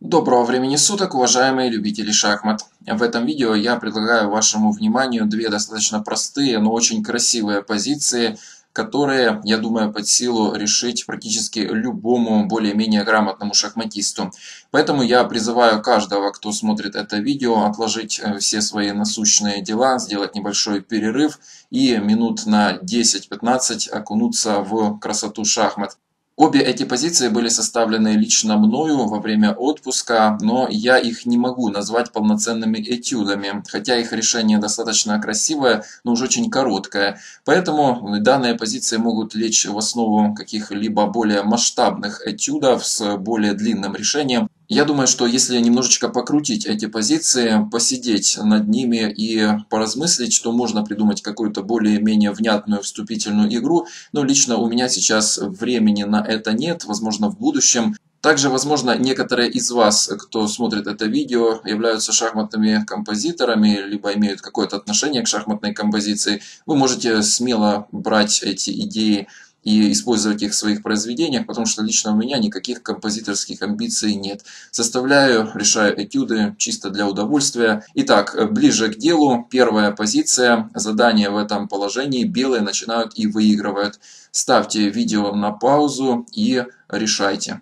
Доброго времени суток, уважаемые любители шахмат! В этом видео я предлагаю вашему вниманию две достаточно простые, но очень красивые позиции, которые, я думаю, под силу решить практически любому более-менее грамотному шахматисту. Поэтому я призываю каждого, кто смотрит это видео, отложить э, все свои насущные дела, сделать небольшой перерыв и минут на 10-15 окунуться в красоту шахмат. Обе эти позиции были составлены лично мною во время отпуска, но я их не могу назвать полноценными этюдами, хотя их решение достаточно красивое, но уже очень короткое. Поэтому данные позиции могут лечь в основу каких-либо более масштабных этюдов с более длинным решением. Я думаю, что если немножечко покрутить эти позиции, посидеть над ними и поразмыслить, то можно придумать какую-то более-менее внятную вступительную игру. Но лично у меня сейчас времени на это нет, возможно в будущем. Также, возможно, некоторые из вас, кто смотрит это видео, являются шахматными композиторами, либо имеют какое-то отношение к шахматной композиции. Вы можете смело брать эти идеи и использовать их в своих произведениях, потому что лично у меня никаких композиторских амбиций нет. Составляю, решаю этюды чисто для удовольствия. Итак, ближе к делу. Первая позиция. Задание в этом положении. Белые начинают и выигрывают. Ставьте видео на паузу и решайте.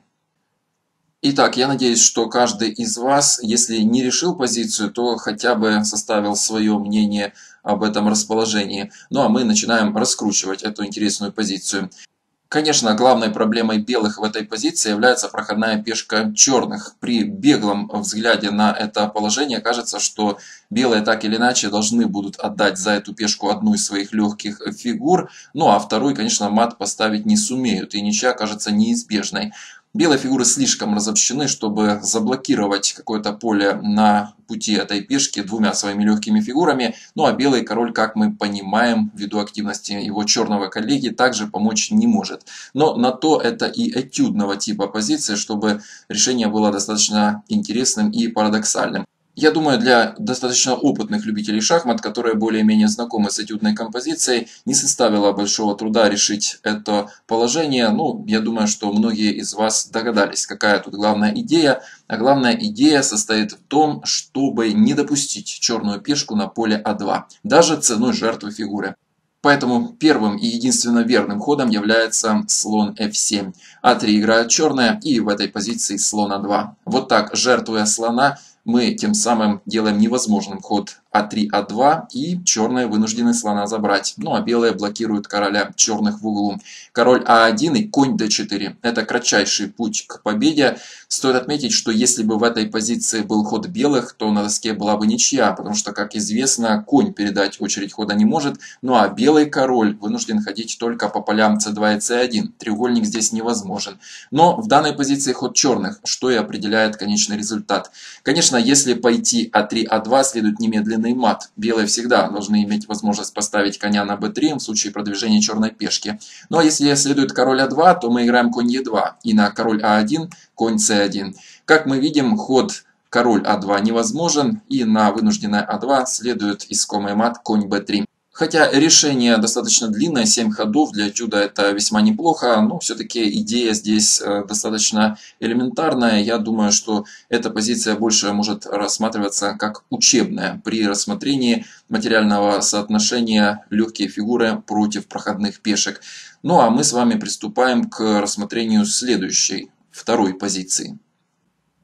Итак, я надеюсь, что каждый из вас, если не решил позицию, то хотя бы составил свое мнение об этом расположении. Ну а мы начинаем раскручивать эту интересную позицию. Конечно, главной проблемой белых в этой позиции является проходная пешка черных. При беглом взгляде на это положение кажется, что белые так или иначе должны будут отдать за эту пешку одну из своих легких фигур, ну а второй, конечно, мат поставить не сумеют, и ничья кажется неизбежной. Белые фигуры слишком разобщены, чтобы заблокировать какое-то поле на пути этой пешки двумя своими легкими фигурами. Ну а белый король, как мы понимаем, ввиду активности его черного коллеги, также помочь не может. Но на то это и этюдного типа позиция, чтобы решение было достаточно интересным и парадоксальным. Я думаю, для достаточно опытных любителей шахмат, которые более-менее знакомы с этюдной композицией, не составило большого труда решить это положение. Ну, я думаю, что многие из вас догадались, какая тут главная идея. А главная идея состоит в том, чтобы не допустить черную пешку на поле А2, даже ценой жертвы фигуры. Поэтому первым и единственно верным ходом является слон f7. А3 играет черная и в этой позиции слон А2. Вот так, жертвуя слона, мы тем самым делаем невозможным ход а3, А2 и черные вынуждены слона забрать. Ну а белые блокируют короля черных в углу. Король А1 и конь d4. Это кратчайший путь к победе. Стоит отметить, что если бы в этой позиции был ход белых, то на доске была бы ничья, потому что, как известно, конь передать очередь хода не может. Ну а белый король вынужден ходить только по полям c2 и c1. Треугольник здесь невозможен. Но в данной позиции ход черных, что и определяет конечный результат. Конечно, если пойти А3, А2, следует немедленно длинный мат. Белые всегда должны иметь возможность поставить коня на b3 в случае продвижения черной пешки. Ну а если следует король а2, то мы играем конь e2 и на король а1 конь c1. Как мы видим, ход король а2 невозможен и на вынужденное а2 следует искомый мат конь b3. Хотя решение достаточно длинное, 7 ходов для чуда это весьма неплохо, но все-таки идея здесь э, достаточно элементарная. Я думаю, что эта позиция больше может рассматриваться как учебная при рассмотрении материального соотношения легкие фигуры против проходных пешек. Ну а мы с вами приступаем к рассмотрению следующей, второй позиции.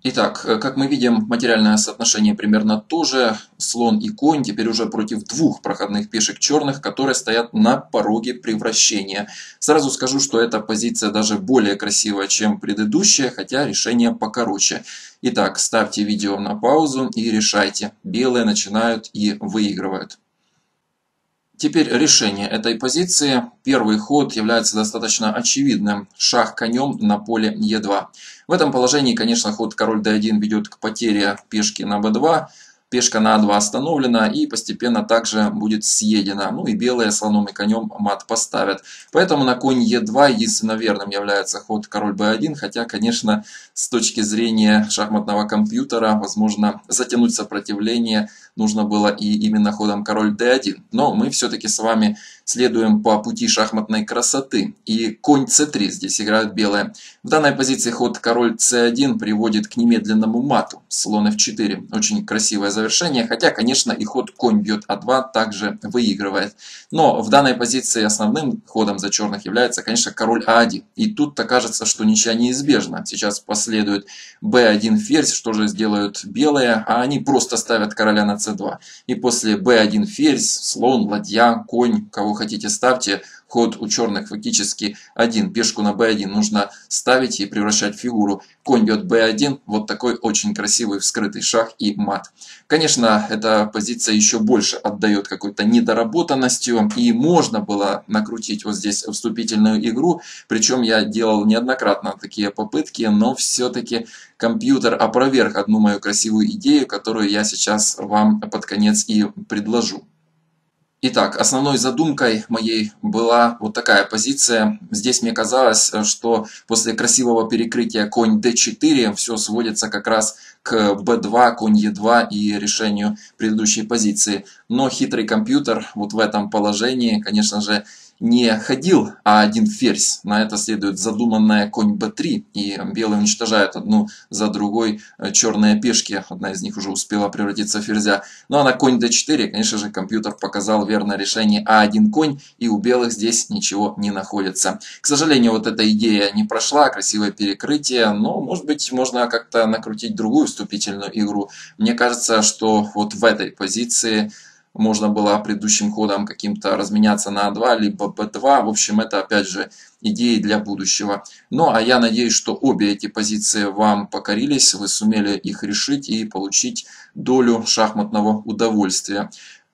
Итак, э, как мы видим, материальное соотношение примерно то же. Слон и конь теперь уже против двух проходных пешек черных, которые стоят на пороге превращения. Сразу скажу, что эта позиция даже более красивая, чем предыдущая, хотя решение покороче. Итак, ставьте видео на паузу и решайте. Белые начинают и выигрывают. Теперь решение этой позиции. Первый ход является достаточно очевидным. Шах конем на поле Е2. В этом положении, конечно, ход король d1 ведет к потере пешки на b2. Пешка на А2 остановлена и постепенно также будет съедена. Ну и белые слоном и конем мат поставят. Поэтому на конь Е2 единственно верным является ход король Б1. Хотя, конечно, с точки зрения шахматного компьютера, возможно, затянуть сопротивление нужно было и именно ходом король D1. Но мы все-таки с вами следуем по пути шахматной красоты. И конь c3 здесь играют белые. В данной позиции ход король c1 приводит к немедленному мату. Слон f4. Очень красивое завершение. Хотя, конечно, и ход конь бьет а2 также выигрывает. Но в данной позиции основным ходом за черных является, конечно, король а1. И тут-то кажется, что ничья неизбежна. Сейчас последует b1 ферзь. Что же сделают белые? А они просто ставят короля на c2. И после b1 ферзь, слон, ладья, конь, кого хотите ставьте. Ход у черных фактически один. Пешку на b1 нужно ставить и превращать в фигуру. Конь бьет b1. Вот такой очень красивый вскрытый шаг и мат. Конечно, эта позиция еще больше отдает какой-то недоработанностью. И можно было накрутить вот здесь вступительную игру. Причем я делал неоднократно такие попытки. Но все-таки компьютер опроверг одну мою красивую идею, которую я сейчас вам под конец и предложу. Итак, основной задумкой моей была вот такая позиция. Здесь мне казалось, что после красивого перекрытия конь d4 все сводится как раз к b2, конь e2 и решению предыдущей позиции. Но хитрый компьютер вот в этом положении, конечно же, не ходил А1 ферзь. На это следует задуманная конь b3. И белые уничтожают одну за другой э, черные пешки. Одна из них уже успела превратиться в ферзя. Ну а на конь d4, конечно же, компьютер показал верное решение А1 конь. И у белых здесь ничего не находится. К сожалению, вот эта идея не прошла. Красивое перекрытие. Но, может быть, можно как-то накрутить другую вступительную игру. Мне кажется, что вот в этой позиции можно было предыдущим ходом каким-то разменяться на А2, либо Б2. В общем, это опять же идеи для будущего. Ну, а я надеюсь, что обе эти позиции вам покорились, вы сумели их решить и получить долю шахматного удовольствия.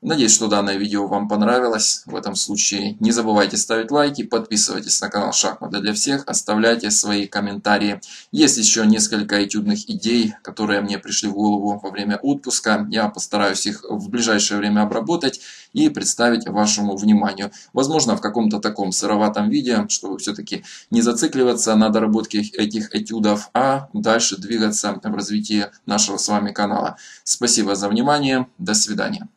Надеюсь, что данное видео вам понравилось. В этом случае не забывайте ставить лайки, подписывайтесь на канал Шахматы для всех, оставляйте свои комментарии. Есть еще несколько этюдных идей, которые мне пришли в голову во время отпуска. Я постараюсь их в ближайшее время обработать и представить вашему вниманию. Возможно, в каком-то таком сыроватом виде, чтобы все-таки не зацикливаться на доработке этих этюдов, а дальше двигаться в развитии нашего с вами канала. Спасибо за внимание. До свидания.